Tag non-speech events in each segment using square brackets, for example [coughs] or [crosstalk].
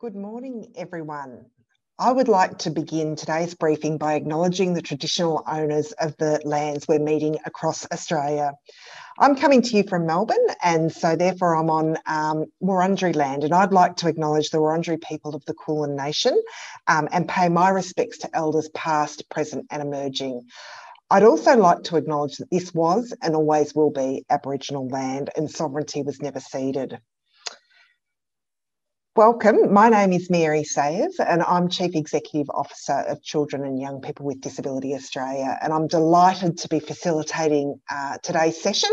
Good morning, everyone. I would like to begin today's briefing by acknowledging the traditional owners of the lands we're meeting across Australia. I'm coming to you from Melbourne, and so therefore I'm on um, Wurundjeri land, and I'd like to acknowledge the Wurundjeri people of the Kulin Nation um, and pay my respects to elders past, present, and emerging. I'd also like to acknowledge that this was and always will be Aboriginal land, and sovereignty was never ceded. Welcome. My name is Mary Sayers, and I'm Chief Executive Officer of Children and Young People with Disability Australia. And I'm delighted to be facilitating uh, today's session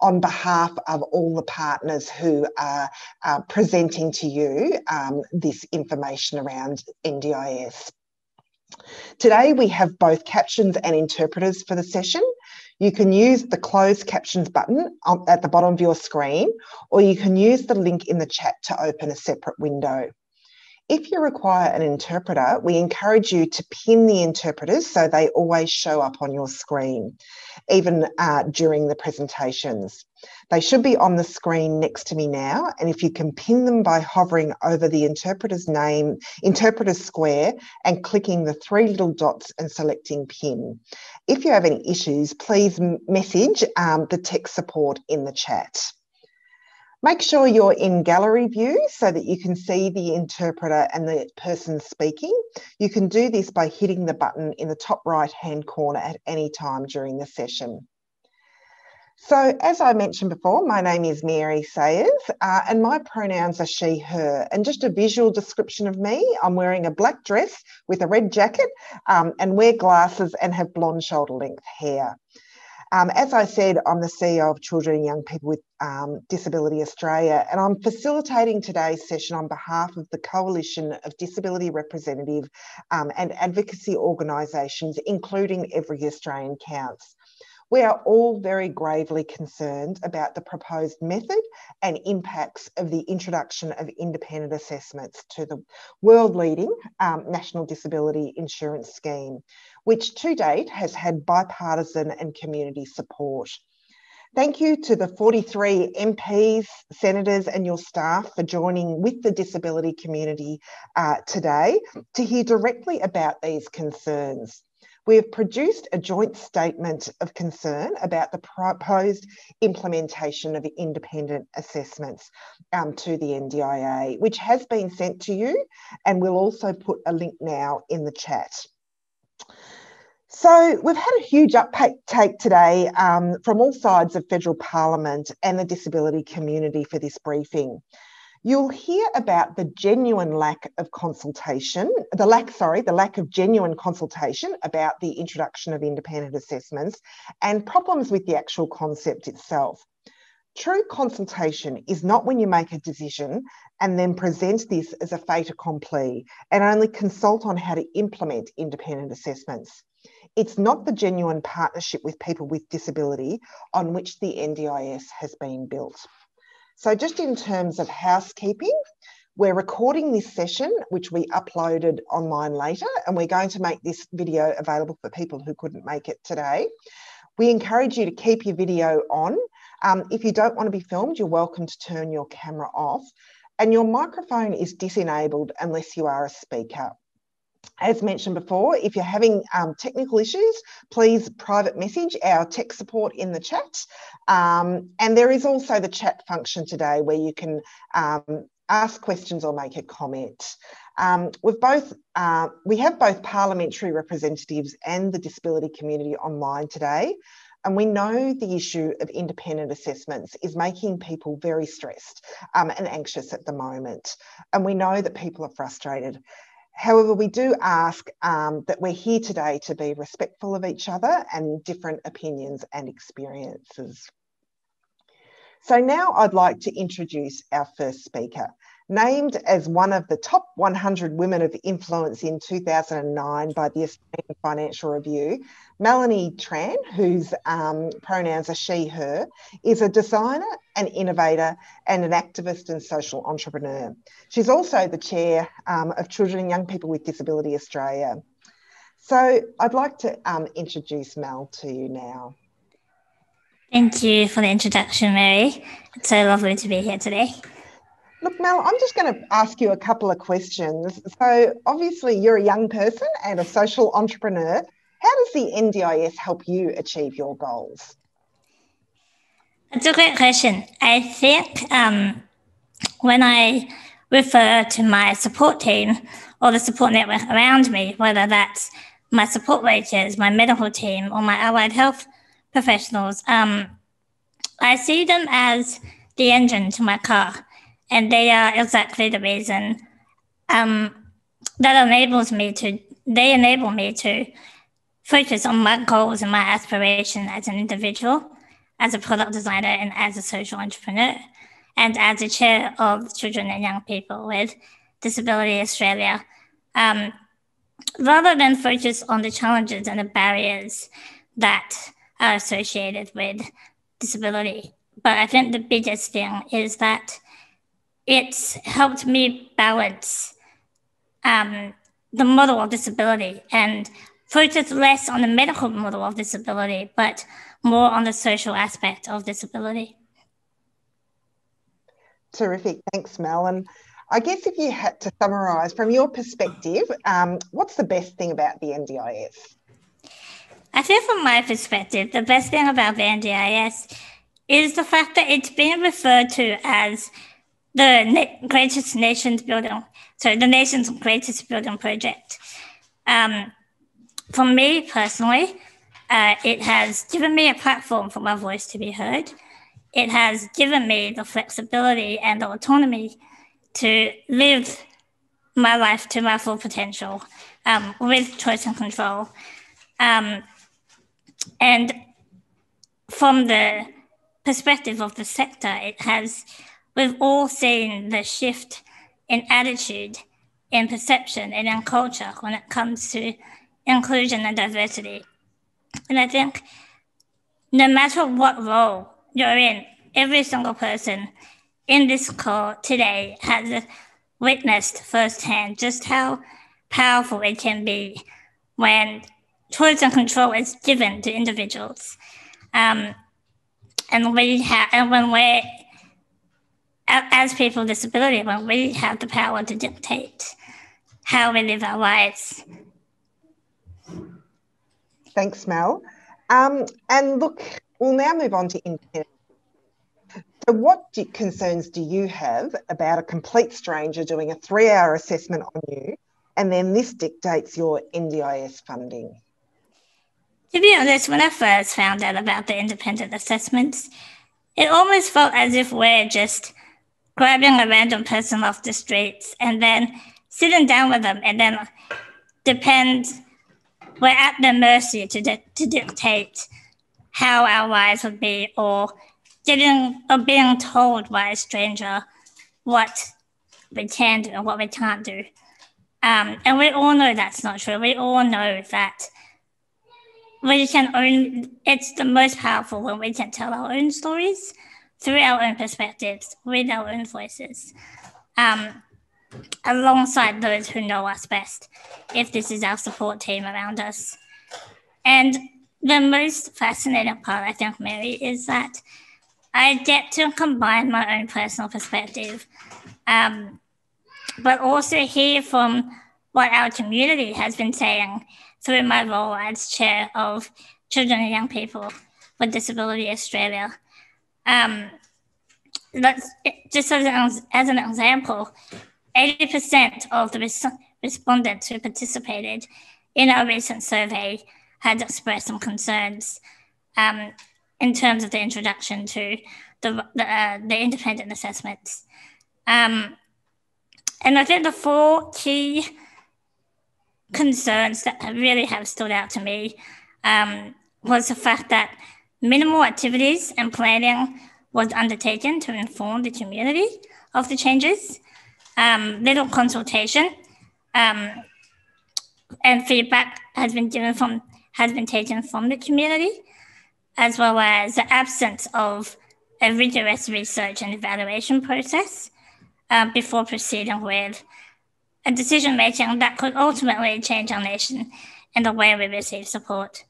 on behalf of all the partners who are uh, presenting to you um, this information around NDIS. Today, we have both captions and interpreters for the session. You can use the closed captions button at the bottom of your screen, or you can use the link in the chat to open a separate window. If you require an interpreter, we encourage you to pin the interpreters so they always show up on your screen, even uh, during the presentations. They should be on the screen next to me now, and if you can pin them by hovering over the interpreter's name, interpreter square, and clicking the three little dots and selecting pin. If you have any issues, please message um, the tech support in the chat. Make sure you're in gallery view so that you can see the interpreter and the person speaking. You can do this by hitting the button in the top right hand corner at any time during the session. So, as I mentioned before, my name is Mary Sayers uh, and my pronouns are she, her. And just a visual description of me I'm wearing a black dress with a red jacket um, and wear glasses and have blonde shoulder length hair. Um, as I said, I'm the CEO of Children and Young People with um, Disability Australia, and I'm facilitating today's session on behalf of the Coalition of Disability Representative um, and Advocacy Organisations, including Every Australian Counts. We are all very gravely concerned about the proposed method and impacts of the introduction of independent assessments to the world leading um, National Disability Insurance Scheme, which to date has had bipartisan and community support. Thank you to the 43 MPs, senators, and your staff for joining with the disability community uh, today to hear directly about these concerns. We have produced a joint statement of concern about the proposed implementation of independent assessments um, to the NDIA, which has been sent to you, and we'll also put a link now in the chat. So, we've had a huge uptake today um, from all sides of federal parliament and the disability community for this briefing. You'll hear about the genuine lack of consultation, the lack, sorry, the lack of genuine consultation about the introduction of independent assessments and problems with the actual concept itself. True consultation is not when you make a decision and then present this as a fait accompli and only consult on how to implement independent assessments. It's not the genuine partnership with people with disability on which the NDIS has been built. So, just in terms of housekeeping, we're recording this session, which we uploaded online later, and we're going to make this video available for people who couldn't make it today. We encourage you to keep your video on. Um, if you don't want to be filmed, you're welcome to turn your camera off. And your microphone is disabled unless you are a speaker as mentioned before, if you're having um, technical issues, please private message our tech support in the chat. Um, and there is also the chat function today where you can um, ask questions or make a comment. Um, we've both, uh, we have both parliamentary representatives and the disability community online today. And we know the issue of independent assessments is making people very stressed um, and anxious at the moment. And we know that people are frustrated. However, we do ask um, that we're here today to be respectful of each other and different opinions and experiences. So now I'd like to introduce our first speaker. Named as one of the top 100 women of influence in 2009 by the Australian Financial Review, Melanie Tran, whose um, pronouns are she, her, is a designer, an innovator, and an activist and social entrepreneur. She's also the chair um, of Children and Young People with Disability Australia. So I'd like to um, introduce Mel to you now. Thank you for the introduction, Mary. It's so lovely to be here today. Look, Mel, I'm just going to ask you a couple of questions. So, obviously, you're a young person and a social entrepreneur. How does the NDIS help you achieve your goals? That's a great question. I think um, when I refer to my support team or the support network around me, whether that's my support workers, my medical team, or my allied health professionals, um, I see them as the engine to my car, and they are exactly the reason um, that enables me to. They enable me to focus on my goals and my aspiration as an individual, as a product designer, and as a social entrepreneur, and as a chair of Children and Young People with Disability Australia. Um, rather than focus on the challenges and the barriers that are associated with disability. But I think the biggest thing is that it's helped me balance um, the model of disability and focus less on the medical model of disability, but more on the social aspect of disability. Terrific. Thanks, Mel. And I guess if you had to summarise from your perspective, um, what's the best thing about the NDIS? I think, from my perspective, the best thing about the NDIS is the fact that it's been referred to as the na- greatest nation's building, sorry, the nation's greatest building project. Um, for me personally, uh, it has given me a platform for my voice to be heard. It has given me the flexibility and the autonomy to live my life to my full potential um, with choice and control. Um, and from the perspective of the sector, it has, we've all seen the shift in attitude, in perception, and in culture when it comes to inclusion and diversity. And I think no matter what role you're in, every single person in this call today has witnessed firsthand just how powerful it can be when choice and control is given to individuals. Um, and we have, and when we, as people with disability, when we have the power to dictate how we live our lives. Thanks, Mel. Um, and look, we'll now move on to independent. So, what do, concerns do you have about a complete stranger doing a three hour assessment on you, and then this dictates your NDIS funding? To be honest, when I first found out about the independent assessments, it almost felt as if we're just grabbing a random person off the streets and then sitting down with them and then depend, we're at their mercy to, di- to dictate how our lives would be or getting or being told by a stranger what we can do and what we can't do. Um, and we all know that's not true. We all know that we can own it's the most powerful when we can tell our own stories through our own perspectives with our own voices um, alongside those who know us best if this is our support team around us and the most fascinating part i think mary is that i get to combine my own personal perspective um, but also hear from what our community has been saying through my role as chair of Children and Young People with Disability Australia. Um, that's just as an, as an example, 80% of the res- respondents who participated in our recent survey had expressed some concerns um, in terms of the introduction to the, the, uh, the independent assessments. Um, and I think the four key concerns that really have stood out to me um, was the fact that minimal activities and planning was undertaken to inform the community of the changes, um, little consultation, um, and feedback has been given from has been taken from the community, as well as the absence of a rigorous research and evaluation process uh, before proceeding with a decision making that could ultimately change our nation and the way we receive support.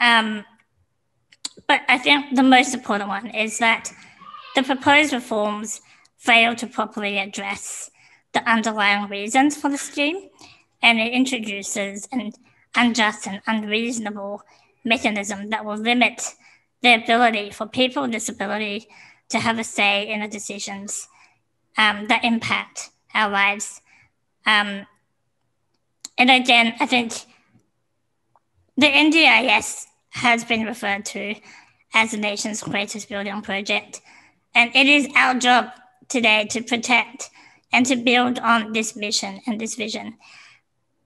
Um, but I think the most important one is that the proposed reforms fail to properly address the underlying reasons for the scheme, and it introduces an unjust and unreasonable mechanism that will limit the ability for people with disability to have a say in the decisions um, that impact our lives. Um, and again, I think the NDIS has been referred to as the nation's greatest building project. And it is our job today to protect and to build on this mission and this vision,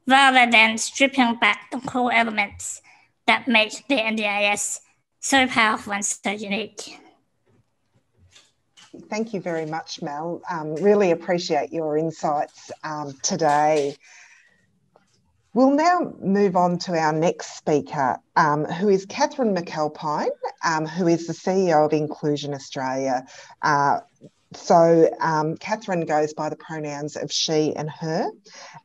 rather than stripping back the core elements that make the NDIS so powerful and so unique. Thank you very much, Mel. Um, really appreciate your insights um, today. We'll now move on to our next speaker, um, who is Catherine McAlpine, um, who is the CEO of Inclusion Australia. Uh, so um, Catherine goes by the pronouns of she and her.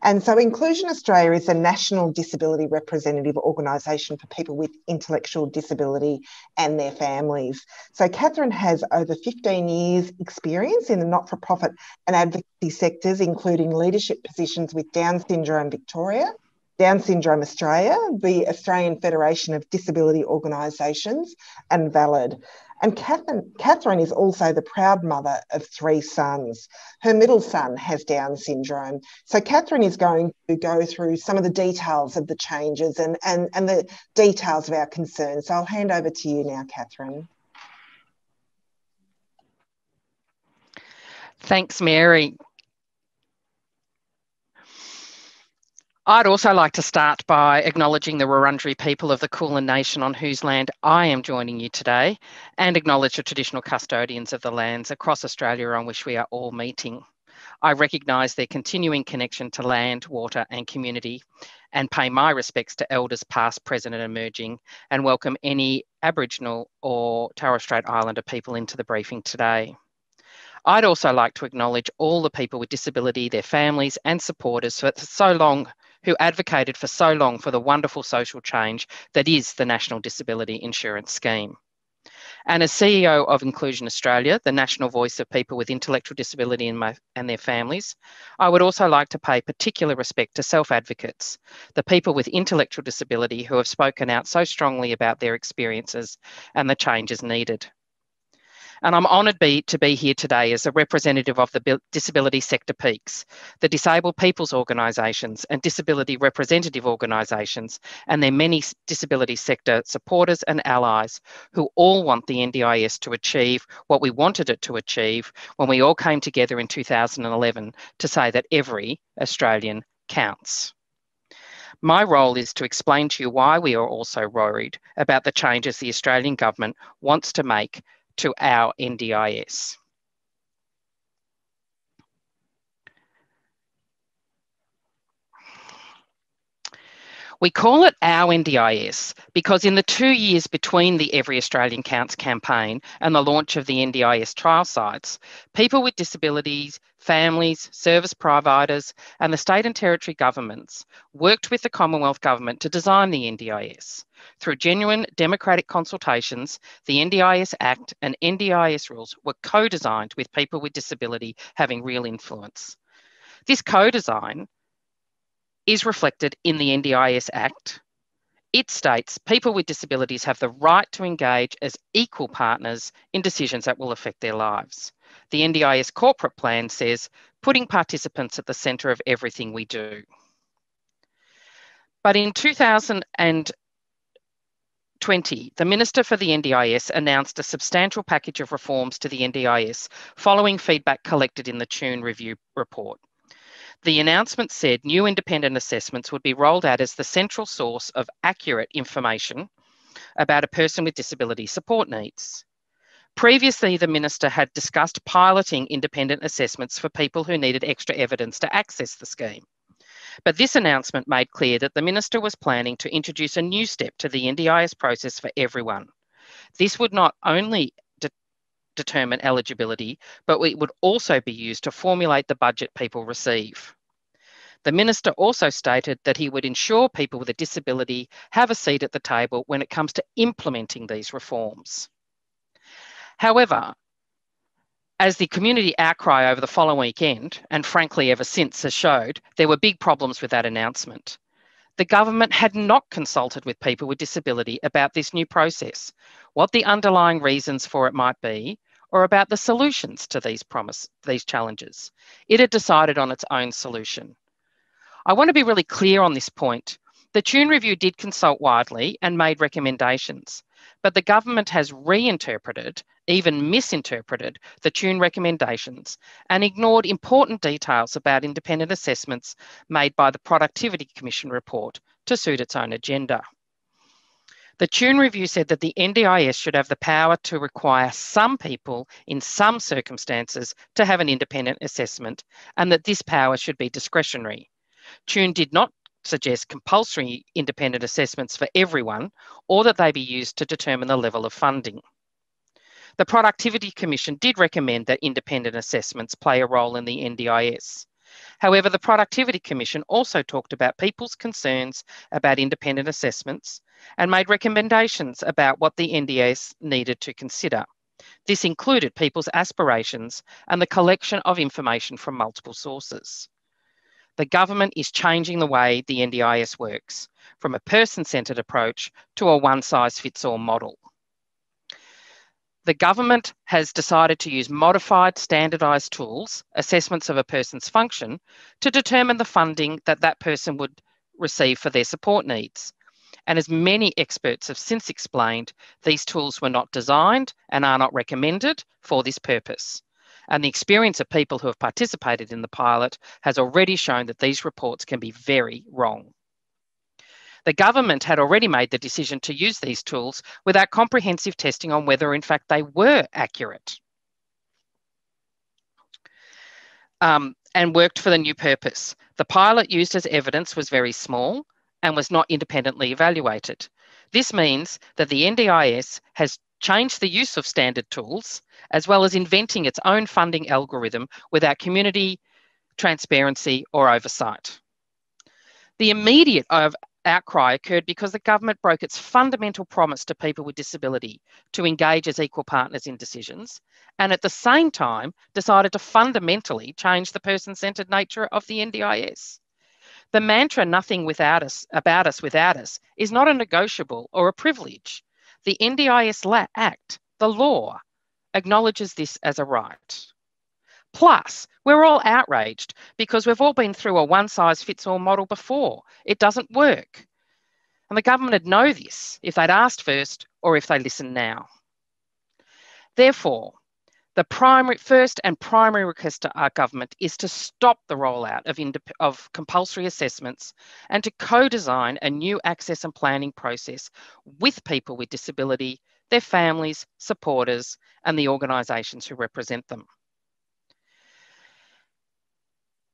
And so Inclusion Australia is a national disability representative organisation for people with intellectual disability and their families. So Catherine has over 15 years experience in the not-for-profit and advocacy sectors, including leadership positions with Down Syndrome Victoria, down Syndrome Australia, the Australian Federation of Disability Organisations, and VALID. And Catherine, Catherine is also the proud mother of three sons. Her middle son has Down syndrome. So Catherine is going to go through some of the details of the changes and, and, and the details of our concerns. So I'll hand over to you now, Catherine. Thanks, Mary. I'd also like to start by acknowledging the Wurundjeri people of the Kulin Nation on whose land I am joining you today and acknowledge the traditional custodians of the lands across Australia on which we are all meeting. I recognise their continuing connection to land, water and community and pay my respects to elders past, present and emerging and welcome any Aboriginal or Torres Strait Islander people into the briefing today. I'd also like to acknowledge all the people with disability, their families and supporters for so long who advocated for so long for the wonderful social change that is the National Disability Insurance Scheme. And as CEO of Inclusion Australia, the national voice of people with intellectual disability and, my, and their families, I would also like to pay particular respect to self advocates, the people with intellectual disability who have spoken out so strongly about their experiences and the changes needed. And I'm honoured be, to be here today as a representative of the disability sector peaks, the disabled people's organisations and disability representative organisations, and their many disability sector supporters and allies who all want the NDIS to achieve what we wanted it to achieve when we all came together in 2011 to say that every Australian counts. My role is to explain to you why we are also worried about the changes the Australian government wants to make to our NDIS. We call it our NDIS because in the two years between the Every Australian Counts campaign and the launch of the NDIS trial sites, people with disabilities, families, service providers, and the state and territory governments worked with the Commonwealth Government to design the NDIS. Through genuine democratic consultations, the NDIS Act and NDIS rules were co designed with people with disability having real influence. This co design is reflected in the NDIS Act. It states people with disabilities have the right to engage as equal partners in decisions that will affect their lives. The NDIS corporate plan says putting participants at the centre of everything we do. But in 2020, the Minister for the NDIS announced a substantial package of reforms to the NDIS following feedback collected in the Tune Review report. The announcement said new independent assessments would be rolled out as the central source of accurate information about a person with disability support needs. Previously, the Minister had discussed piloting independent assessments for people who needed extra evidence to access the scheme. But this announcement made clear that the Minister was planning to introduce a new step to the NDIS process for everyone. This would not only determine eligibility, but it would also be used to formulate the budget people receive. The Minister also stated that he would ensure people with a disability have a seat at the table when it comes to implementing these reforms. However, As the community outcry over the following weekend, and frankly ever since, has showed, there were big problems with that announcement. The government had not consulted with people with disability about this new process, what the underlying reasons for it might be, or about the solutions to these promise these challenges. It had decided on its own solution. I want to be really clear on this point. The Tune Review did consult widely and made recommendations, but the government has reinterpreted, even misinterpreted, the Tune recommendations and ignored important details about independent assessments made by the Productivity Commission report to suit its own agenda. The Tune review said that the NDIS should have the power to require some people in some circumstances to have an independent assessment and that this power should be discretionary. Tune did not suggest compulsory independent assessments for everyone or that they be used to determine the level of funding. The Productivity Commission did recommend that independent assessments play a role in the NDIS. However, the Productivity Commission also talked about people's concerns about independent assessments and made recommendations about what the NDIS needed to consider. This included people's aspirations and the collection of information from multiple sources the government is changing the way the NDIS works from a person centred approach to a one size fits all model. The government has decided to use modified standardised tools, assessments of a person's function, to determine the funding that that person would receive for their support needs. And as many experts have since explained, these tools were not designed and are not recommended for this purpose. And the experience of people who have participated in the pilot has already shown that these reports can be very wrong. The government had already made the decision to use these tools without comprehensive testing on whether, in fact, they were accurate. Um, and worked for the new purpose. The pilot used as evidence was very small and was not independently evaluated. This means that the NDIS has changed the use of standard tools as well as inventing its own funding algorithm without community transparency or oversight. The immediate outcry occurred because the government broke its fundamental promise to people with disability to engage as equal partners in decisions, and at the same time decided to fundamentally change the person centred nature of the NDIS. The mantra, nothing without us, about us without us, is not a negotiable or a privilege. The NDIS Act, the law, acknowledges this as a right. Plus, we're all outraged because we've all been through a one size fits all model before. It doesn't work. And the government would know this if they'd asked first or if they listen now. Therefore, the primary, first and primary request to our government is to stop the rollout of, of compulsory assessments and to co-design a new access and planning process with people with disability their families, supporters, and the organisations who represent them.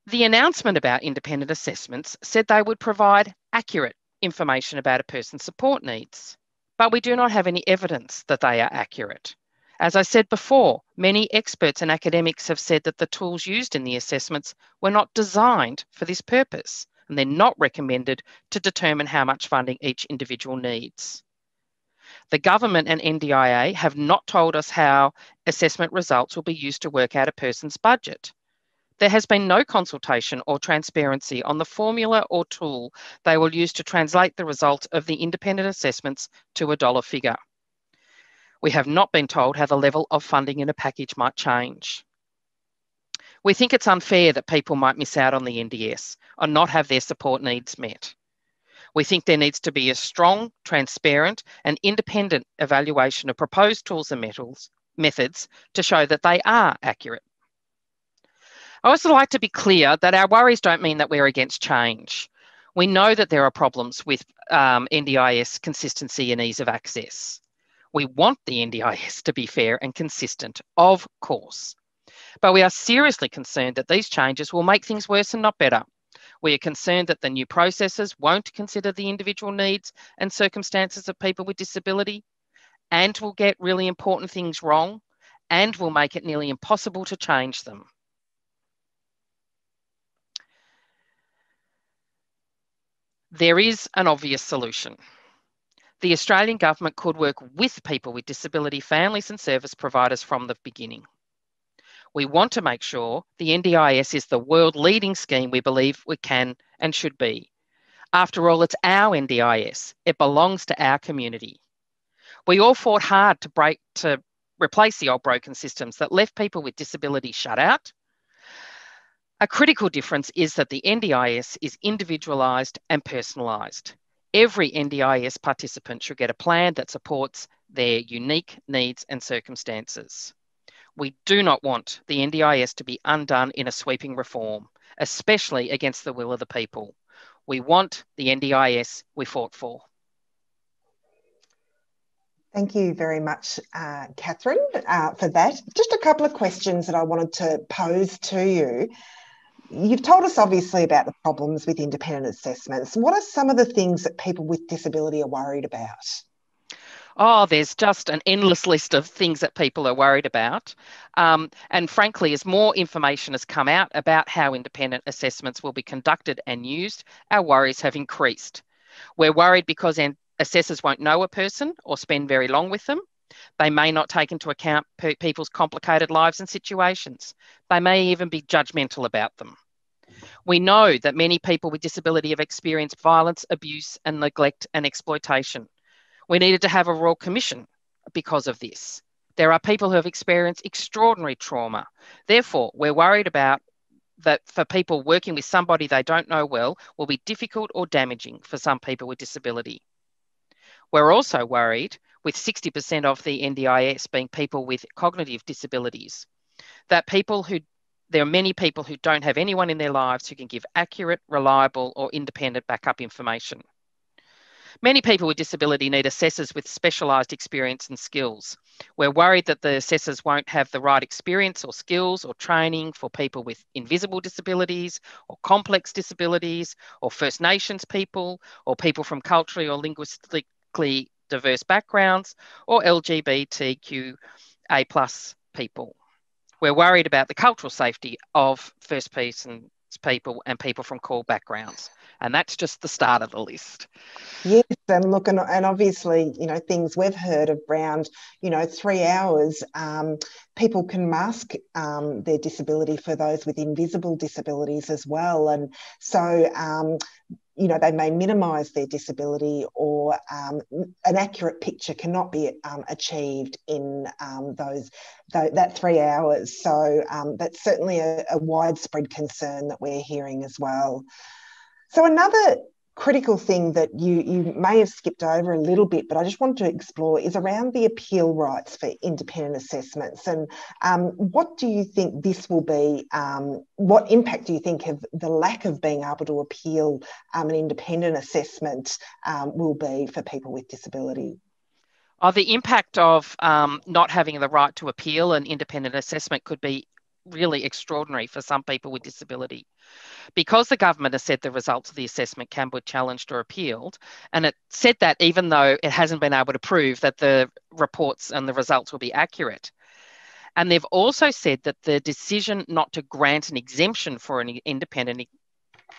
The announcement about independent assessments said they would provide accurate information about a person's support needs, but we do not have any evidence that they are accurate. As I said before, many experts and academics have said that the tools used in the assessments were not designed for this purpose, and they're not recommended to determine how much funding each individual needs. The government and NDIA have not told us how assessment results will be used to work out a person's budget. There has been no consultation or transparency on the formula or tool they will use to translate the result of the independent assessments to a dollar figure. We have not been told how the level of funding in a package might change. We think it's unfair that people might miss out on the NDIS or not have their support needs met. We think there needs to be a strong, transparent, and independent evaluation of proposed tools and methods to show that they are accurate. I also like to be clear that our worries don't mean that we're against change. We know that there are problems with um, NDIS consistency and ease of access. We want the NDIS to be fair and consistent, of course. But we are seriously concerned that these changes will make things worse and not better. We are concerned that the new processes won't consider the individual needs and circumstances of people with disability and will get really important things wrong and will make it nearly impossible to change them. There is an obvious solution. The Australian government could work with people with disability families and service providers from the beginning. We want to make sure the NDIS is the world leading scheme we believe we can and should be. After all, it's our NDIS. It belongs to our community. We all fought hard to break to replace the old broken systems that left people with disability shut out. A critical difference is that the NDIS is individualised and personalised. Every NDIS participant should get a plan that supports their unique needs and circumstances. We do not want the NDIS to be undone in a sweeping reform, especially against the will of the people. We want the NDIS we fought for. Thank you very much, uh, Catherine, uh, for that. Just a couple of questions that I wanted to pose to you. You've told us obviously about the problems with independent assessments. What are some of the things that people with disability are worried about? Oh, there's just an endless list of things that people are worried about. Um, and frankly, as more information has come out about how independent assessments will be conducted and used, our worries have increased. We're worried because assessors won't know a person or spend very long with them. They may not take into account people's complicated lives and situations. They may even be judgmental about them. We know that many people with disability have experienced violence, abuse, and neglect and exploitation. We needed to have a Royal Commission because of this. There are people who have experienced extraordinary trauma. Therefore, we're worried about that for people working with somebody they don't know well will be difficult or damaging for some people with disability. We're also worried, with 60% of the NDIS being people with cognitive disabilities, that people who there are many people who don't have anyone in their lives who can give accurate, reliable, or independent backup information. Many people with disability need assessors with specialised experience and skills. We're worried that the assessors won't have the right experience or skills or training for people with invisible disabilities or complex disabilities or First Nations people or people from culturally or linguistically diverse backgrounds or LGBTQA plus people. We're worried about the cultural safety of First Nations people and people from CALD backgrounds. And that's just the start of the list. Yes, and look, and, and obviously, you know, things we've heard around, you know, three hours, um, people can mask um, their disability for those with invisible disabilities as well. And so, um, you know, they may minimise their disability or um, an accurate picture cannot be um, achieved in um, those th- that three hours. So um, that's certainly a, a widespread concern that we're hearing as well. So another critical thing that you, you may have skipped over a little bit, but I just want to explore is around the appeal rights for independent assessments. And um, what do you think this will be? Um, what impact do you think of the lack of being able to appeal um, an independent assessment um, will be for people with disability? Oh, the impact of um, not having the right to appeal an independent assessment could be really extraordinary for some people with disability. Because the government has said the results of the assessment can be challenged or appealed, and it said that even though it hasn't been able to prove that the reports and the results will be accurate. And they've also said that the decision not to grant an exemption for an independent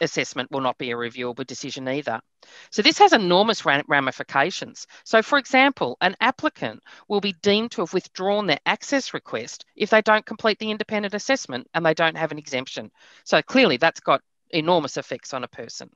assessment will not be a reviewable decision either. So this has enormous ramifications. So for example, an applicant will be deemed to have withdrawn their access request if they don't complete the independent assessment and they don't have an exemption. So clearly that's got enormous effects on a person.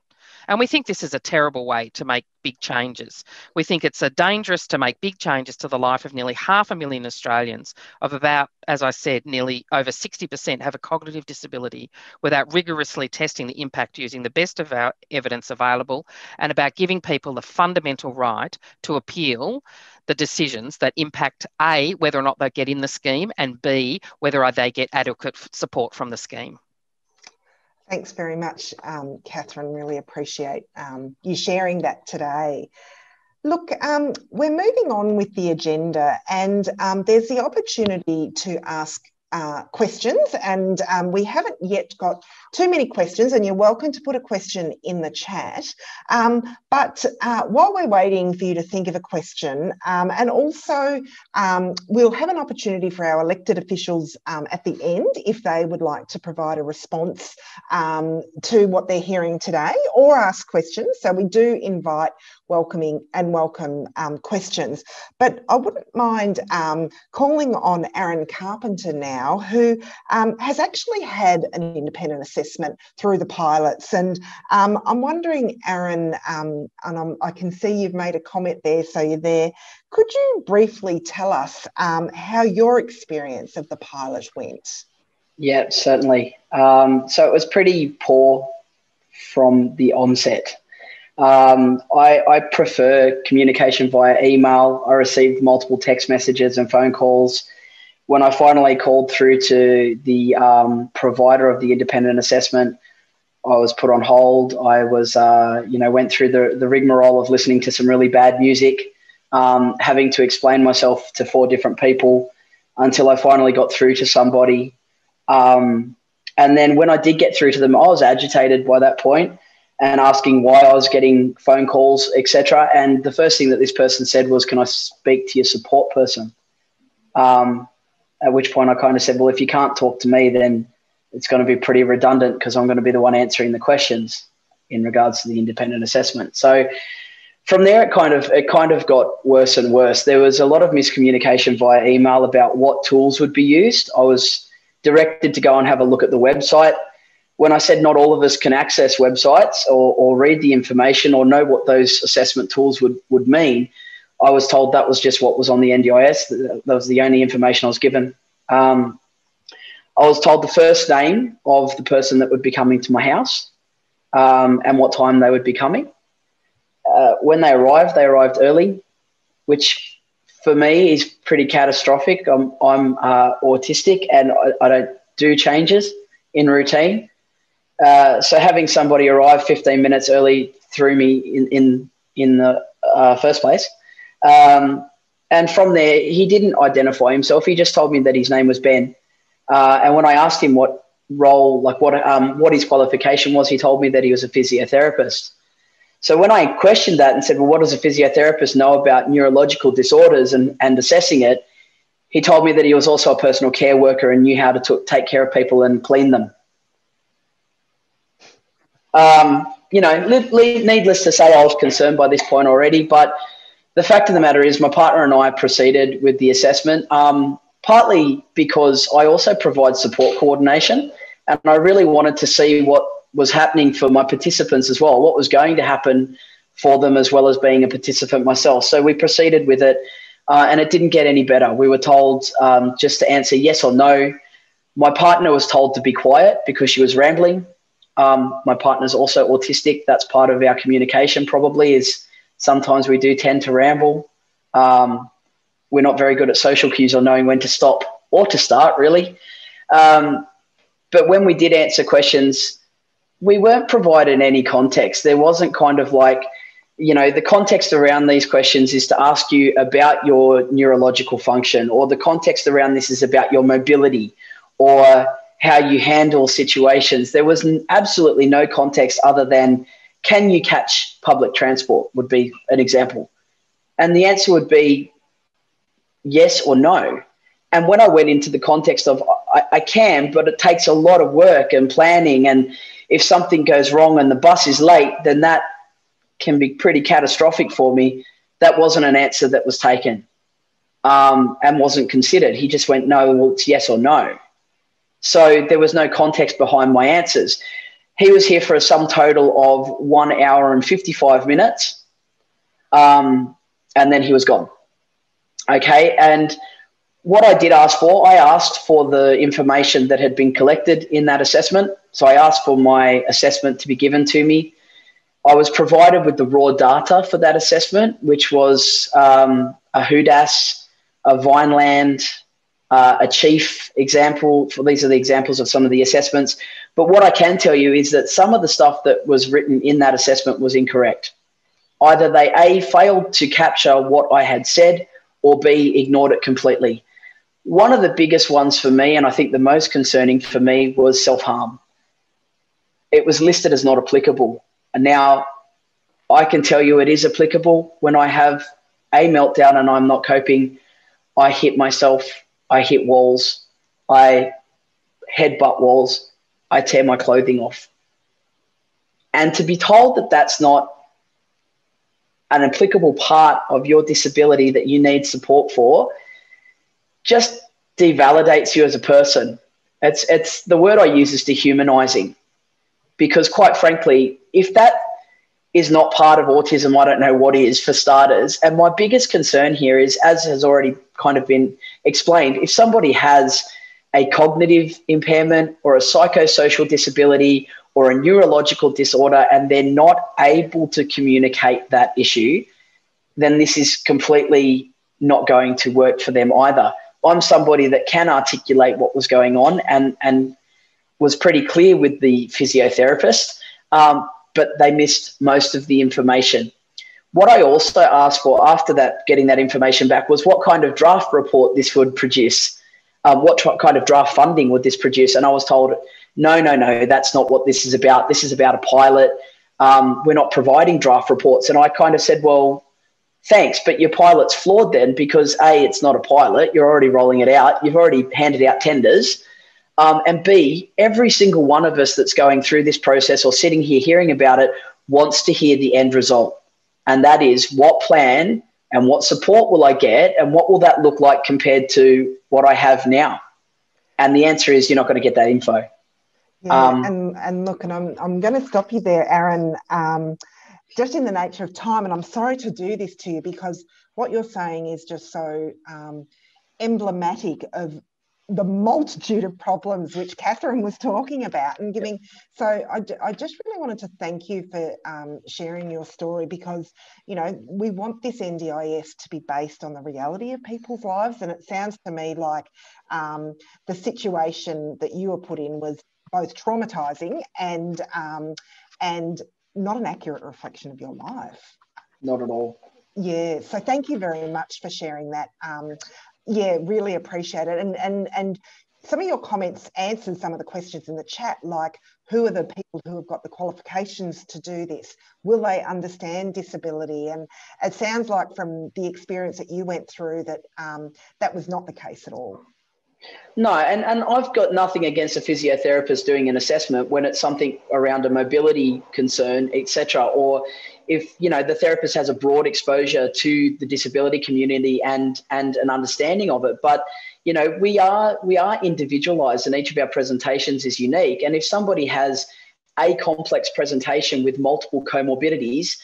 And we think this is a terrible way to make big changes. We think it's a dangerous to make big changes to the life of nearly half a million Australians, of about, as I said, nearly over 60% have a cognitive disability without rigorously testing the impact using the best of our evidence available and about giving people the fundamental right to appeal the decisions that impact A, whether or not they get in the scheme, and B, whether they get adequate support from the scheme. Thanks very much, um, Catherine. Really appreciate um, you sharing that today. Look, um, we're moving on with the agenda, and um, there's the opportunity to ask uh, questions, and um, we haven't yet got too many questions, and you're welcome to put a question in the chat. Um, but uh, while we're waiting for you to think of a question, um, and also um, we'll have an opportunity for our elected officials um, at the end if they would like to provide a response um, to what they're hearing today or ask questions. So we do invite welcoming and welcome questions. But I wouldn't mind calling on Aaron Carpenter now, who um, has actually had an independent assessment through the pilots. And um, I'm wondering, Aaron, um, and I'm, i can see you've made a comment there, so you're there. Could you briefly tell us um, how your experience of the pilot went? Yeah, certainly. so it was pretty poor from the onset. Um, I, I, prefer communication via email. I received multiple text messages and phone calls. When I finally called through to the um, provider of the independent assessment, I was put on hold. I was, uh, you know, went through the, the rigmarole of listening to some really bad music, um, having to explain myself to four different people until I finally got through to somebody. Um, and then when I did get through to them, I was agitated by that point and asking why I was getting phone calls, etc. And the first thing that this person said was, "Can I speak to your support person?" Um, at which point I kind of said, "Well, if you can't talk to me, then it's going to be pretty redundant because I'm going to be the one answering the questions in regards to the independent assessment." So from there, it kind of it kind of got worse and worse. There was a lot of miscommunication via email about what tools would be used. I was directed to go and have a look at the website when I said not all of us can access websites or, or read the information or know what those assessment tools would, would mean, I was told that was just what was on the NDIS. That was the only information I was given. Um, I was told the first name of the person that would be coming to my house um, and what time they would be coming. Uh, when they arrived, they arrived early, which for me is pretty catastrophic. I'm, I'm uh, autistic and I, I don't do changes in routine. Uh, so having somebody arrive 15 minutes early threw me in in in the uh, first place. Um, and from there, he didn't identify himself. He just told me that his name was Ben. Uh, and when I asked him what role, like what um, what his qualification was, he told me that he was a physiotherapist. So when I questioned that and said, "Well, what does a physiotherapist know about neurological disorders and, and assessing it?" He told me that he was also a personal care worker and knew how to t- take care of people and clean them. Um, you know, needless to say, I was concerned by this point already. But the fact of the matter is, my partner and I proceeded with the assessment, um, partly because I also provide support coordination. And I really wanted to see what was happening for my participants as well, what was going to happen for them as well as being a participant myself. So we proceeded with it. Uh, and it didn't get any better. We were told um, just to answer yes or no. My partner was told to be quiet because she was rambling. Um, my partner's also autistic. That's part of our communication, probably, is sometimes we do tend to ramble. Um, we're not very good at social cues or knowing when to stop or to start, really. Um, but when we did answer questions, we weren't provided any context. There wasn't kind of like, you know, the context around these questions is to ask you about your neurological function, or the context around this is about your mobility, or how you handle situations. There was absolutely no context other than can you catch public transport, would be an example. And the answer would be yes or no. And when I went into the context of I, I can, but it takes a lot of work and planning. And if something goes wrong and the bus is late, then that can be pretty catastrophic for me. That wasn't an answer that was taken um, and wasn't considered. He just went, no, well, it's yes or no. So there was no context behind my answers. He was here for a sum total of one hour and 55 minutes. Um, and then he was gone. Okay. And what I did ask for, I asked for the information that had been collected in that assessment. So I asked for my assessment to be given to me. I was provided with the raw data for that assessment, which was um, a WHODAS, a Vineland, uh, a CHIEF example. For these are the examples of some of the assessments. But what I can tell you is that some of the stuff that was written in that assessment was incorrect. Either they A, failed to capture what I had said, or B, ignored it completely. One of the biggest ones for me, and I think the most concerning for me, was self harm. It was listed as not applicable. And now I can tell you it is applicable. When I have a meltdown and I'm not coping, I hit myself I hit walls, I headbutt walls, I tear my clothing off. And to be told that that's not an applicable part of your disability that you need support for just devalidates you as a person. It's, it's the word I use is dehumanizing. Because quite frankly, if that is not part of autism, I don't know what is for starters. And my biggest concern here is, as has already kind of been explained, if somebody has a cognitive impairment or a psychosocial disability or a neurological disorder and they're not able to communicate that issue, then this is completely not going to work for them either. I'm somebody that can articulate what was going on and, and was pretty clear with the physiotherapist, um, but they missed most of the information. What I also asked for after that, getting that information back, was what kind of draft report this would produce. Um, what kind of draft funding would this produce? And I was told, no, no, no, that's not what this is about. This is about a pilot. Um, we're not providing draft reports. And I kind of said, well, thanks, but your pilot's flawed then because A, it's not a pilot. You're already rolling it out. You've already handed out tenders. Um, and B, every single one of us that's going through this process or sitting here hearing about it wants to hear the end result. And that is what plan and what support will I get and what will that look like compared to what I have now? And the answer is you're not going to get that info. Yeah, um, and, and look, and I'm, I'm going to stop you there, Aaron, um, just in the nature of time. And I'm sorry to do this to you because what you're saying is just so um, emblematic of the multitude of problems which Catherine was talking about and giving. So I, I just really wanted to thank you for um, sharing your story because, you know, we want this NDIS to be based on the reality of people's lives. And it sounds to me like um, the situation that you were put in was both traumatizing and, um, and not an accurate reflection of your life. Not at all. Yeah, so thank you very much for sharing that. Um, yeah, really appreciate it. And and and some of your comments answered some of the questions in the chat, like who are the people who have got the qualifications to do this? Will they understand disability? And it sounds like from the experience that you went through that um, that was not the case at all. No, and, and I've got nothing against a physiotherapist doing an assessment when it's something around a mobility concern, etc. Or if you know the therapist has a broad exposure to the disability community and and an understanding of it. But you know we are we are individualized, and each of our presentations is unique. And if somebody has a complex presentation with multiple comorbidities,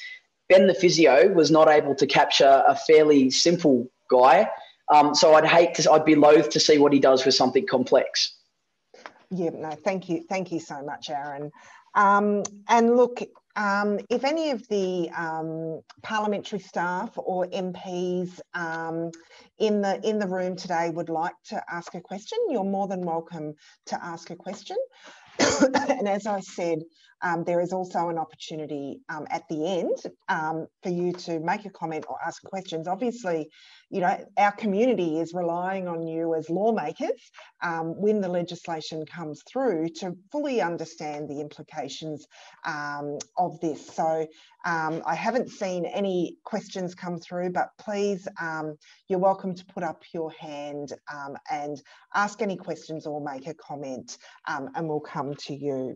Ben the physio was not able to capture a fairly simple guy um, so I'd hate to, I'd be loath to see what he does with something complex. Yeah, no, thank you. Thank you so much, Aaron. Um, and look, um, if any of the um, parliamentary staff or MPs um, in the in the room today would like to ask a question, you're more than welcome to ask a question. [coughs] and as I said, um, there is also an opportunity um, at the end um, for you to make a comment or ask questions. Obviously, you know, our community is relying on you as lawmakers um, when the legislation comes through to fully understand the implications um, of this. So um, I haven't seen any questions come through, but please, you're welcome to put up your hand and ask any questions or make a comment and we'll come to you.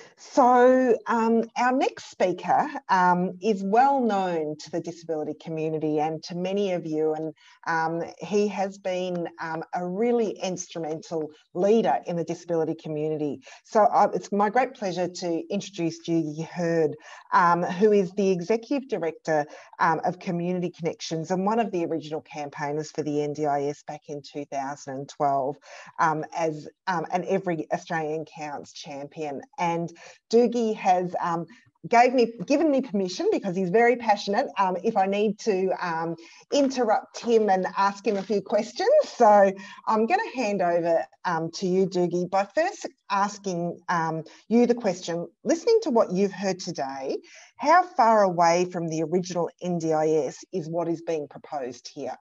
So, um, our next speaker um, is well known to the disability community and to many of you, and um, he has been um, a really instrumental leader in the disability community. So, uh, it's my great pleasure to introduce Dougie Herd, um, who is the Executive Director um, of Community Connections and one of the original campaigners for the NDIS back in 2012 as an Every Australian Counts champion. And Dougie has um, gave me given me permission because he's very passionate um, if I need to um, interrupt him and ask him a few questions. So I'm going to hand over um, to you, Dougie, by first asking um, you the question, listening to what you've heard today, how far away from the original NDIS is what is being proposed here?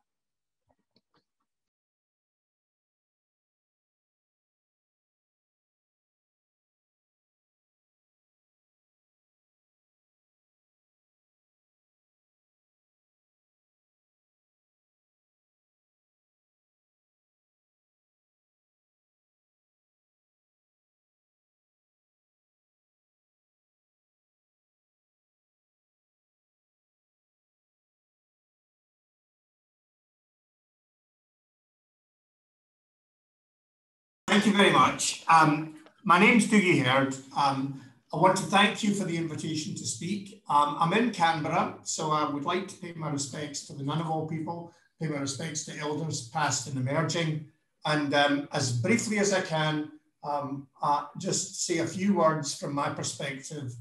Thank you very much. Um, my name's Dougie Herd. Um, I want to thank you for the invitation to speak. Um, I'm in Canberra, so I would like to pay my respects to the Ngunnawal people, pay my respects to elders past and emerging, and um, as briefly as I can, um, uh, just say a few words from my perspective.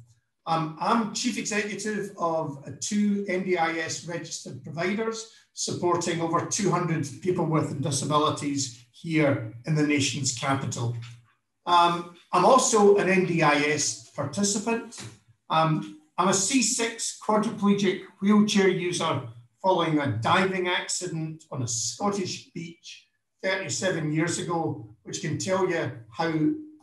Um, I'm Chief Executive of two NDIS registered providers supporting over 200 people with disabilities here in the nation's capital. Um, I'm also an NDIS participant. Um, I'm a C6 quadriplegic wheelchair user following a diving accident on a Scottish beach 37 years ago, which can tell you how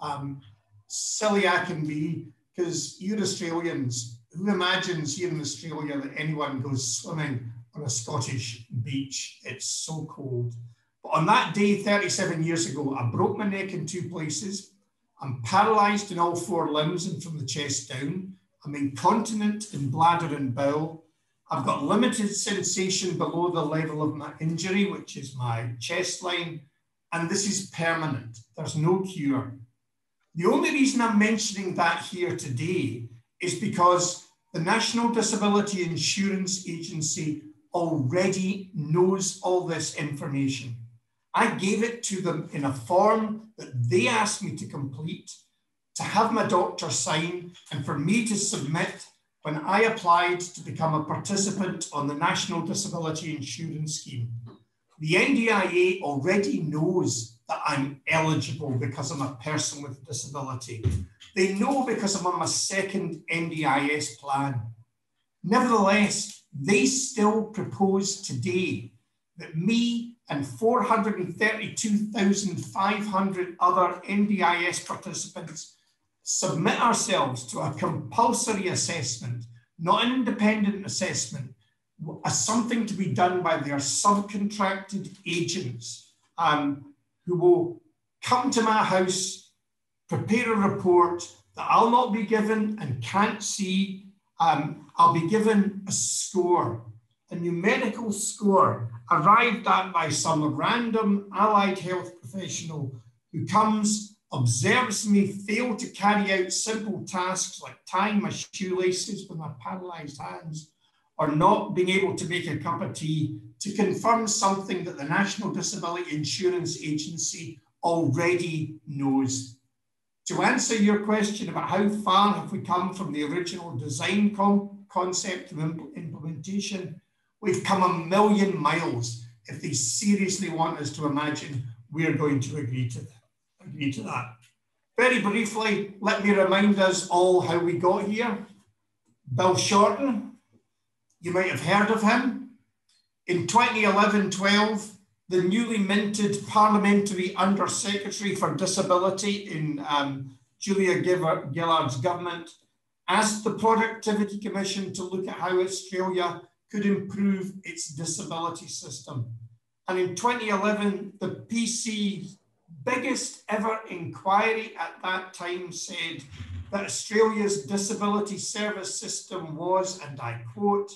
um, silly I can be, because you're Australians. Who imagines here in Australia that anyone goes swimming on a Scottish beach? It's so cold. But on that day, 37 years ago, I broke my neck in two places. I'm paralyzed in all four limbs and from the chest down. I'm incontinent in bladder and bowel. I've got limited sensation below the level of my injury, which is my chest line, and this is permanent. There's no cure. The only reason I'm mentioning that here today is because the National Disability Insurance Agency already knows all this information. I gave it to them in a form that they asked me to complete, to have my doctor sign, and for me to submit when I applied to become a participant on the National Disability Insurance Scheme. The NDIA already knows that I'm eligible because I'm a person with a disability. They know because I'm on my second NDIS plan. Nevertheless, they still propose today that me and 432,500 other NDIS participants submit ourselves to a compulsory assessment, not an independent assessment, as something to be done by their subcontracted agents um, who will come to my house, prepare a report that I'll not be given and can't see. Um, I'll be given a score, a numerical score arrived at by some random allied health professional who comes, observes me fail to carry out simple tasks like tying my shoelaces with my paralyzed hands or not being able to make a cup of tea to confirm something that the National Disability Insurance Agency already knows. To answer your question about how far have we come from the original design concept to implementation, We've come a million miles if they seriously want us to imagine we're going to agree to. Agree to that. Very briefly, let me remind us all how we got here. Bill Shorten, you might have heard of him. In 2011-12, the newly minted Parliamentary Undersecretary for Disability in um, Julia Gillard's government asked the Productivity Commission to look at how Australia could improve its disability system. And in 2011, the PC's biggest ever inquiry at that time said that Australia's disability service system was, and I quote,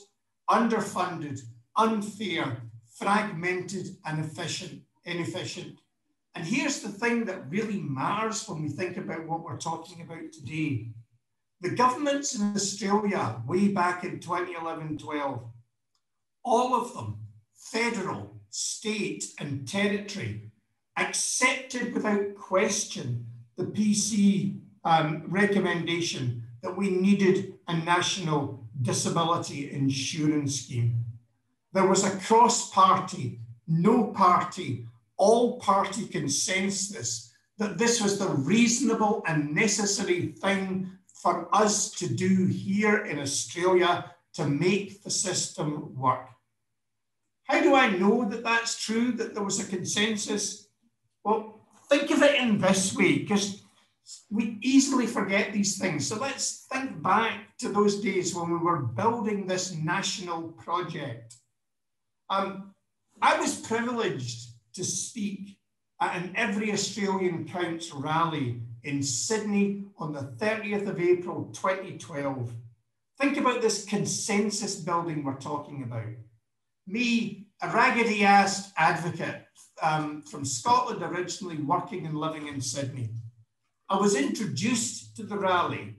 underfunded, unfair, fragmented, and efficient, inefficient. And here's the thing that really matters when we think about what we're talking about today. The governments in Australia, way back in 2011 12, all of them, federal, state, and territory, accepted without question the PC um, recommendation that we needed a national disability insurance scheme. There was a cross party, no party, all party consensus that this was the reasonable and necessary thing for us to do here in Australia to make the system work. How do I know that that's true, that there was a consensus? Well, think of it in this way, because we easily forget these things. So let's think back to those days when we were building this national project. Um, I was privileged to speak at an Every Australian Counts rally in Sydney on the 30th of April 2012. Think about this consensus building we're talking about. Me, a raggedy assed advocate um, from Scotland, originally working and living in Sydney. I was introduced to the rally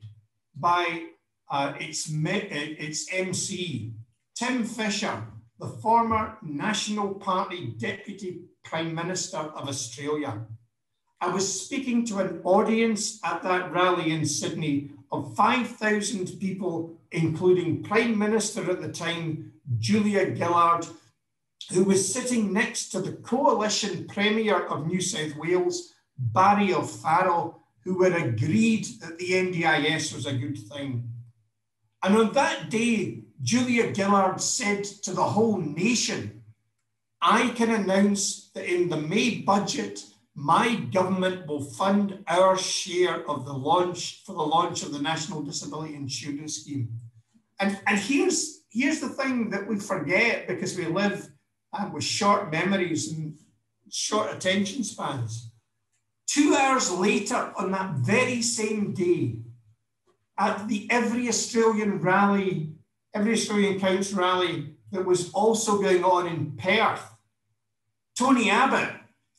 by uh, its, its MC, Tim Fischer, the former National Party Deputy Prime Minister of Australia. I was speaking to an audience at that rally in Sydney of 5,000 people, including Prime Minister at the time, Julia Gillard, who was sitting next to the Coalition Premier of New South Wales, Barry O'Farrell, who were agreed that the NDIS was a good thing. And on that day, Julia Gillard said to the whole nation, I can announce that in the May budget, my government will fund our share of the launch for the launch of the National Disability Insurance Scheme. And, and here's, here's the thing that we forget because we live um, with short memories and short attention spans. Two hours later, on that very same day, at the Every Australian rally, Every Australian Counts rally that was also going on in Perth, Tony Abbott,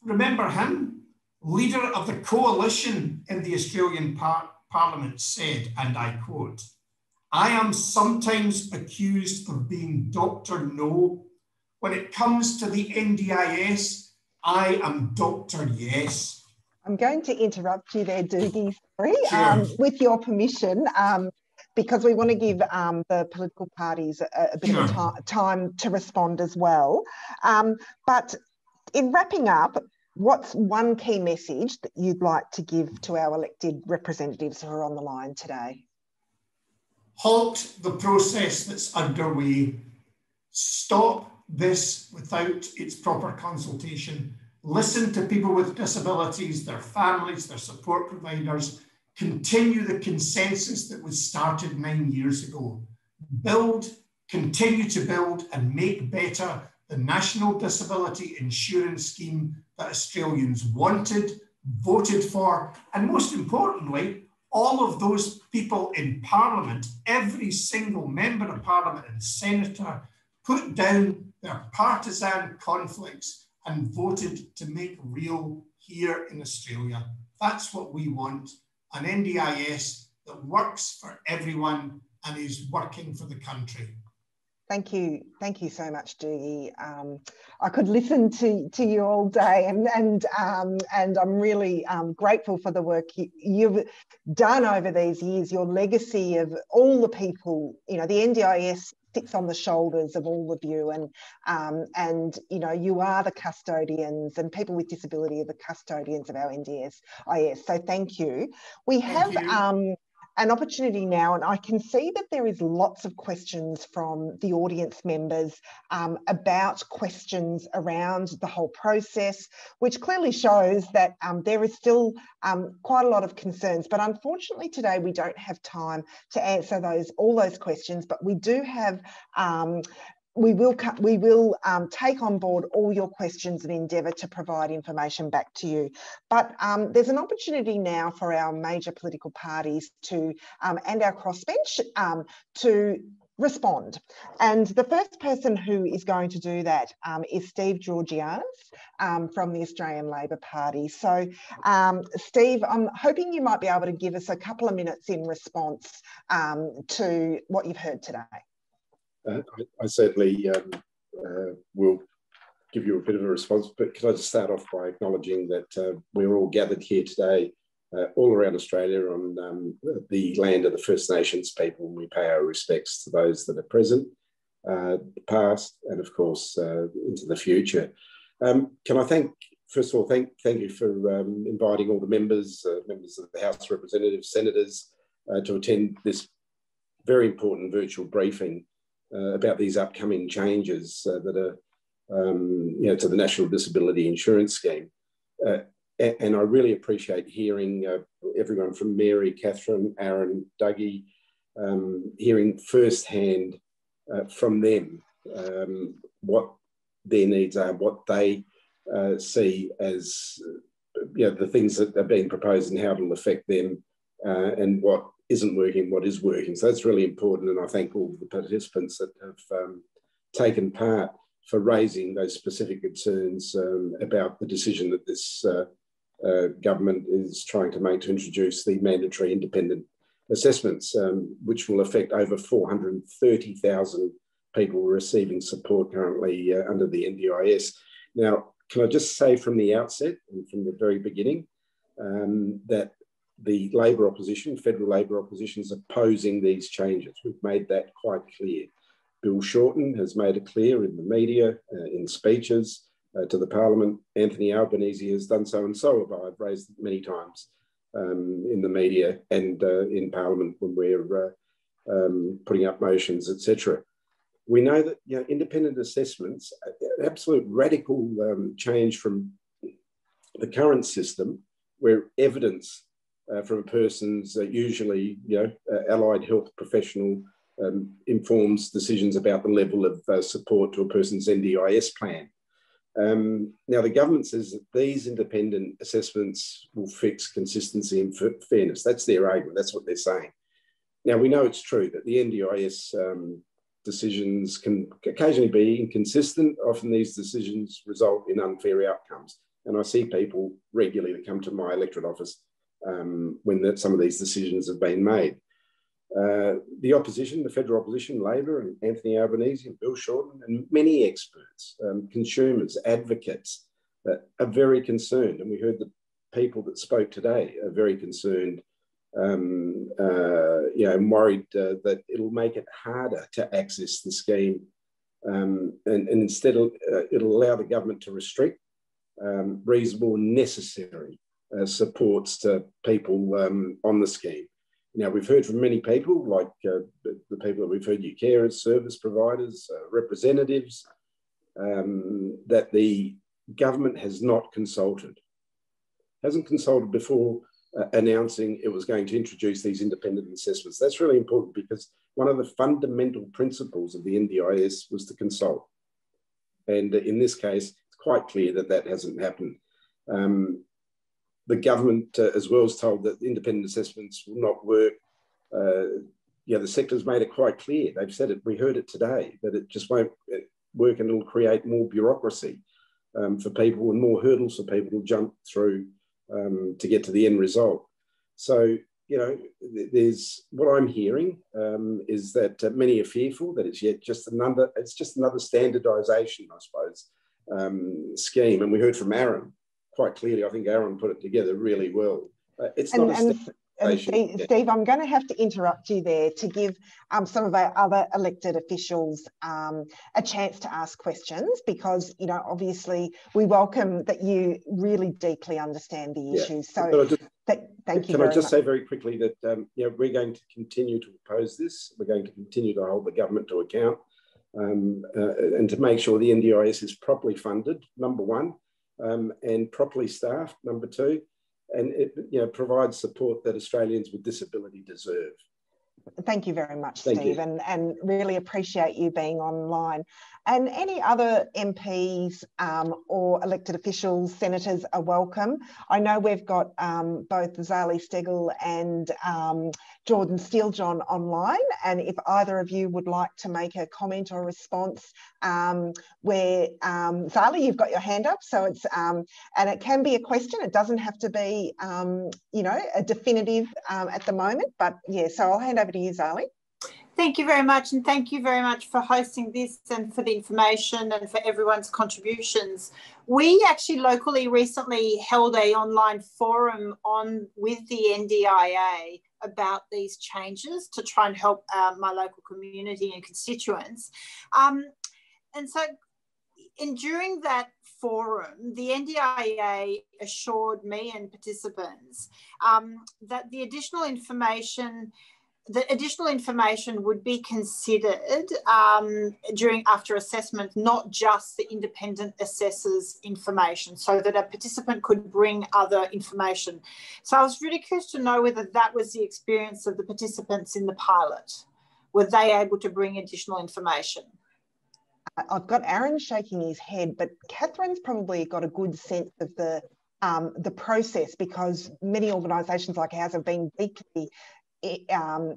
remember him? Leader of the coalition in the Australian par- Parliament said, and I quote, I am sometimes accused of being Dr. No. When it comes to the NDIS, I am Dr. Yes. I'm going to interrupt you there, Dougie, sorry, sure. um, with your permission, um, because we want to give um, the political parties a, a bit sure. of time to respond as well. Um, but in wrapping up, what's one key message that you'd like to give to our elected representatives who are on the line today? Halt the process that's underway. Stop this without its proper consultation listen to people with disabilities, their families, their support providers, continue the consensus that was started nine years ago. Build, continue to build, and make better the National Disability Insurance Scheme that Australians wanted, voted for, and most importantly, all of those people in Parliament, every single member of Parliament and senator, put down their partisan conflicts and voted to make real here in Australia. That's what we want an NDIS that works for everyone and is working for the country. Thank you, thank you so much, Dougie. Um, I could listen to, to you all day, and and um, and I'm really um, grateful for the work you, have done over these years. Your legacy of all the people, you know, the NDIS sits on the shoulders of all of you and um, and you know you are the custodians and people with disability are the custodians of our NDS IS so thank you we thank have you. Um, an opportunity now, and I can see that there is lots of questions from the audience members um, about questions around the whole process, which clearly shows that um, there is still um, quite a lot of concerns. But unfortunately, today we don't have time to answer those all those questions. But we do have um, we will we will um, take on board all your questions and endeavour to provide information back to you. But um, there's an opportunity now for our major political parties to um, and our crossbench um, to respond. And the first person who is going to do that um, is Steve Georganas um, from the Australian Labor Party. So, Steve, I'm hoping you might be able to give us a couple of minutes in response to what you've heard today I, I, certainly um, uh, will give you a bit of a response, but can I just start off by acknowledging that uh, we're all gathered here today, uh, all around Australia, on um, the land of the First Nations people. and We pay our respects to those that are present, uh, past, and of course uh, into the future. Um, can I thank first of all, thank thank you for um, inviting all the members, uh, members of the House of Representatives, senators, uh, to attend this very important virtual briefing uh, about these upcoming changes uh, that are, um, you know, to the National Disability Insurance Scheme. Uh, and I really appreciate hearing uh, everyone from Mary, Catherine, Aaron, Dougie, um, hearing firsthand uh, from them um, what their needs are, what they uh, see as you know, the things that are being proposed and how it'll affect them, and what isn't working, what is working. So that's really important. And I thank all the participants that have um, taken part. for raising those specific concerns um, about the decision that this uh, uh, government is trying to make to introduce the mandatory independent assessments, um, which will affect over 430,000 people receiving support currently uh, under the NDIS. Now, can I just say from the outset and from the very beginning um, that the Labor opposition, federal Labor opposition, is opposing these changes. We've made that quite clear. Bill Shorten has made it clear in the media, uh, in speeches uh, to the Parliament. Anthony Albanese has done so, and so have I. I've raised it many times um, in the media and uh, in Parliament when we're uh, um, putting up motions, etc. We know that you know, independent assessments, absolute radical um, change from the current system, where evidence uh, from a person's uh, usually you know allied health professional um, informs decisions about the level of uh, support to a person's NDIS plan. Um, now, the government says that these independent assessments will fix consistency and fairness. That's their argument. That's what they're saying. Now, we know it's true that the NDIS um, decisions can occasionally be inconsistent. Often these decisions result in unfair outcomes. And I see people regularly that come to my electorate office um, when that, some of these decisions have been made. Uh, the opposition, the federal opposition, Labor and Anthony Albanese and Bill Shorten, and many experts, um, consumers, advocates uh, are very concerned. And we heard the people that spoke today are very concerned, um, uh, you know, worried uh, that it'll make it harder to access the scheme. Um, and, and, instead, it'll, uh, it'll, allow the government to restrict um, reasonable and necessary supports to people um, on the scheme. Now, we've heard from many people, like uh, the, people that we've heard, you carers, service providers, uh, representatives, um, that the government has not consulted, hasn't consulted before uh, announcing it was going to introduce these independent assessments. That's really important because one of the fundamental principles of the NDIS was to consult. And in this case, it's quite clear that that hasn't happened. Um, the government uh, as well is told that independent assessments will not work. Uh, yeah, the sector's made it quite clear. They've said it. We heard it today that it just won't uh, work and it'll create more bureaucracy um, for people and more hurdles for people to jump through um, to get to the end result. So you know, there's what I'm hearing um, is that uh, many are fearful that it's yet just another. It's just another standardisation, I suppose, um, scheme. And we heard from Aaron quite clearly, I think Aaron put it together really well. Uh, it's and, not and, and Steve, Steve, I'm going to have to interrupt you there to give um, some of our other elected officials um, a chance to ask questions because, you know, obviously we welcome that you really deeply understand the yeah. issues. So just, th thank you. Can I just much. say very quickly that, um, you know, we're going to continue to oppose this. We're going to continue to hold the government to account um, uh, and to make sure the NDIS is properly funded, number one um, and properly staffed, number two, and it you know, provides support that Australians with disability deserve. Thank you very much, Thank Steve, and, and really appreciate you being online. And any other MPs um, or elected officials, senators are welcome. I know we've got um, both Zali Steggall and um, Jordan Steele-John online. And if either of you would like to make a comment or response, um, where um, Zali, you've got your hand up. So it's, um, and it can be a question. It doesn't have to be, you know, a definitive at the moment. But yeah, so I'll hand over to you, Zali. Thank you very much, and thank you very much for hosting this and for the information and for everyone's contributions. We actually locally recently held a online forum on with the NDIA about these changes to try and help uh, my local community and constituents. Um, and so, in during that forum, the NDIA assured me and participants um, that the additional information the additional information would be considered um, during after assessment, not just the independent assessor's information, so that a participant could bring other information. So I was really curious to know whether that was the experience of the participants in the pilot. Were they able to bring additional information? I've got Aaron shaking his head, but Catherine's probably got a good sense of the um, the process because many organisations like ours have been deeply um,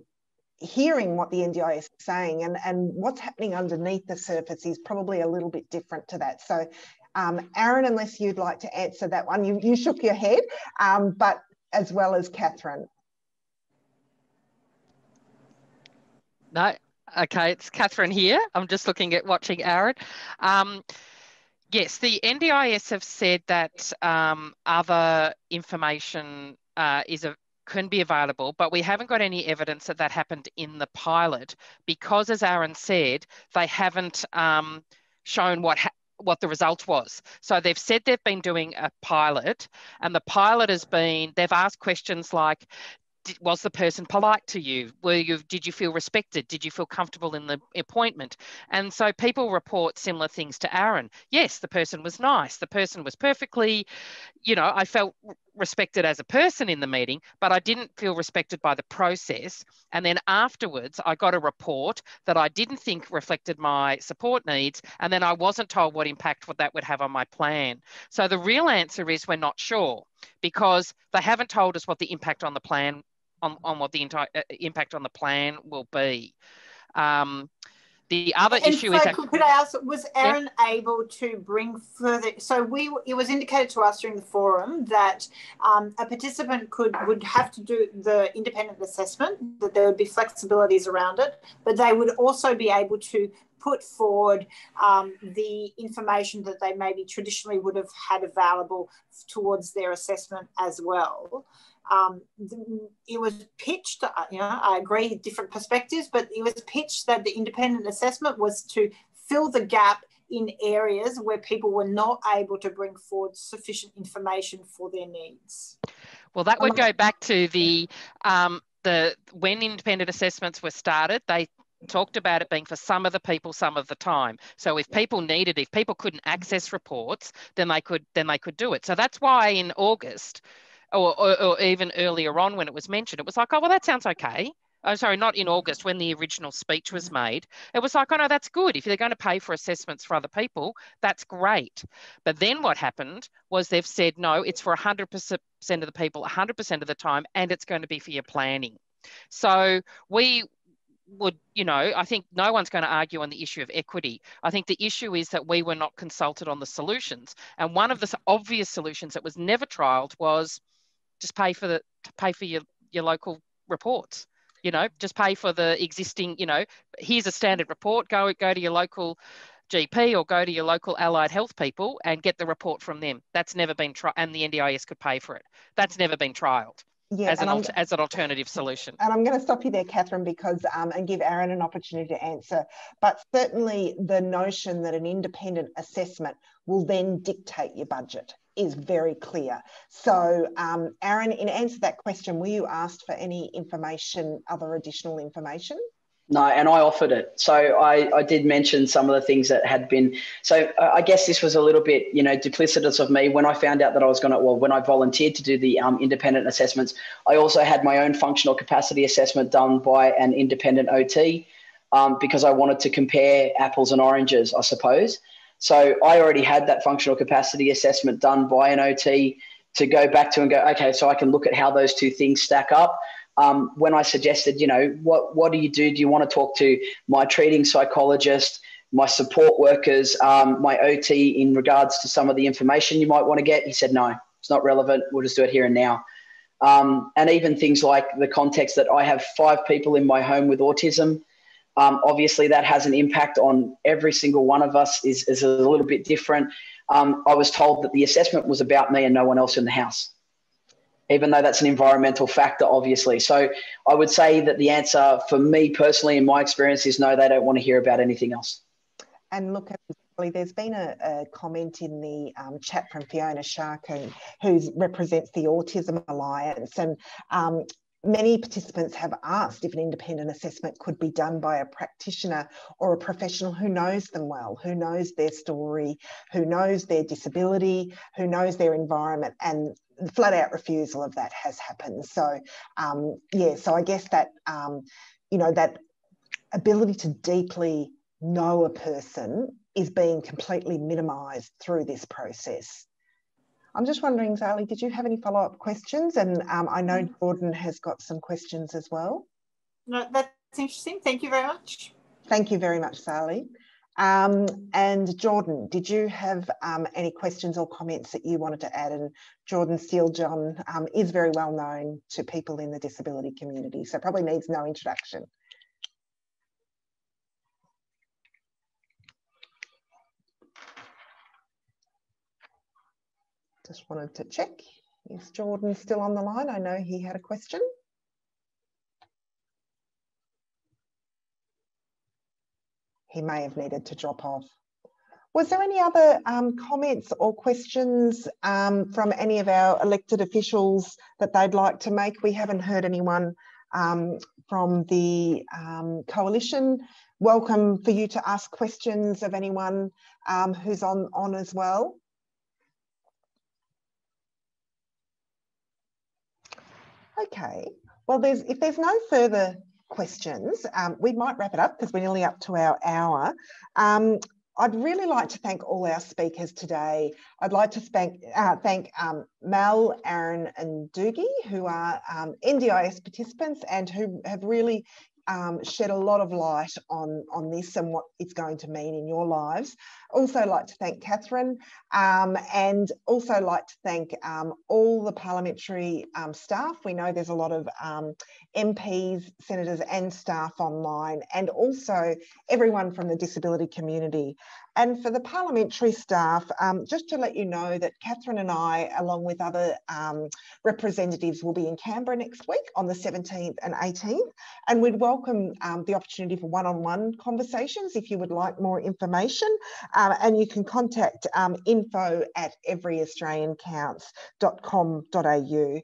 hearing what the NDIS is saying and, and what's happening underneath the surface is probably a little bit different to that. So, um, Aaron, unless you'd like to answer that one, you, you shook your head, um, but as well as Catherine. No, okay, it's Catherine here. I'm just looking at watching Aaron. Um, yes, the NDIS have said that um, other information uh, is a, can be available, but we haven't got any evidence that that happened in the pilot because, as Aaron said, they haven't um, shown what what the result was. So they've said they've been doing a pilot, and the pilot has been they've asked questions like, was the person polite to you? Were you did you feel respected? Did you feel comfortable in the appointment? And so people report similar things to Aaron. Yes, the person was nice. The person was perfectly, you know, I felt respected as a person in the meeting, but I didn't feel respected by the process. And then afterwards, I got a report that I didn't think reflected my support needs. And then I wasn't told what impact what that would have on my plan. So the real answer is we're not sure because they haven't told us what the impact on the plan on, on what the entire uh, impact on the plan will be. Um, the other and issue so is that, could I ask, was Aaron yeah. able to bring further? So we it was indicated to us during the forum that um, a participant could would have to do the independent assessment, that there would be flexibilities around it, but they would also be able to put forward um, the information that they maybe traditionally would have had available towards their assessment as well um, it was pitched, uh, you know, I agree, different perspectives, but it was pitched that the independent assessment was to fill the gap in areas where people were not able to bring forward sufficient information for their needs. Well, that would go back to the um, the when independent assessments were started. They talked about it being for some of the people some of the time so if people needed if people couldn't mm-hmm. access reports then they could then they could do it so that's why in august or, or, or, even earlier on when it was mentioned, it was like, oh, well, that sounds okay. Oh, sorry, not in August when the original speech was mm-hmm. made. It was like, oh, no, that's good. If they're going to pay for assessments for other people, that's great. But then what happened was they've said, no, it's for 100% of the people, 100% of the time, and it's going to be for your planning. So we would, you know, I think no one's going to argue on the issue of equity. I think the issue is that we were not consulted on the solutions. And one of the obvious solutions that was never trialed was just pay for the pay for your your local reports you know just pay for the existing you know here's a standard report go go to your local gp or go to your local allied health people and get the report from them that's never been tried and the ndis could pay for it that's never been trialed yeah, as, an as an alternative solution. And I'm going to stop you there, Catherine, because um, and give Aaron an opportunity to answer. But certainly the notion that an independent assessment will then dictate your budget is very clear. So, um, Aaron, in answer to that question, were you asked for any information, other additional information? No, and I offered it. So I, I did mention some of the things that had been. So I guess this was a little bit, you know, duplicitous of me when I found out that I was going to, well, when I volunteered to do the um, independent assessments, I also had my own functional capacity assessment done by an independent OT um, because I wanted to compare apples and oranges, I suppose. So I already had that functional capacity assessment done by an OT to go back to and go, okay, so I can look at how those two things stack up. Um, when I suggested, you know, what what do you do? Do you want to talk to my treating psychologist, my support workers, um, my OT in regards to some of the information you might want to get? He said, no, it's not relevant. We'll just do it here and now. Um, and even things like the context that I have five people in my home with autism. Um, obviously, that has an impact on every single one of us. is is a little bit different. Um, I was told that the assessment was about me and no one else in the house, even though that's an environmental factor, obviously. So I would say that the answer for me personally, in my experience, is no. They don't want to hear about anything else. And look, there's been a, a comment in the um, chat from Fiona Sharkie, who represents the Autism Alliance, and um, Many participants have asked if an independent assessment could be done by a practitioner or a professional who knows them well, who knows their story, who knows their disability, who knows their environment, and flat out refusal of that has happened. So, um, yeah, so I guess that, um, you know, that ability to deeply know a person is being completely minimised through this process. I'm just wondering, Zali, did you have any follow up questions? And um, I know mm. Jordan has got some questions as well. No, that's interesting. Thank you very much. Thank you very much, Zali. Um, and Jordan, did you have um, any questions or comments that you wanted to add? And Jordan Steele-John um, is very well known to people in the disability community, so probably needs no introduction. Just wanted to check. Is Jordan still on the line? I know he had a question. He may have needed to drop off. Was there any other um, comments or questions um, from any of our elected officials that they'd like to make? We haven't heard anyone um, from the um, coalition. Welcome for you to ask questions of anyone um, who's on, on as well. Okay, well, there's if there's no further questions. Um, we might wrap it up because we're nearly up to our hour. Um, I'd really like to thank all our speakers today. I'd like to thank, uh, thank um, Mel, Aaron and Dougie, who are um, NDIS participants and who have really um, shed a lot of light on, on this and what it's going to mean in your lives. Also like to thank Catherine um, and also like to thank um, all the parliamentary um, staff. We know there's a lot of MPs, um, senators and staff online and also everyone from the disability community. And for the parliamentary staff, um, just to let you know that Catherine and I, along with other um, representatives, will be in Canberra next week on the 17th and 18th. And we'd welcome um, the opportunity for one-on-one conversations if you would like more information. Um, and you can contact um, info at everyaustraliancounts.com.au.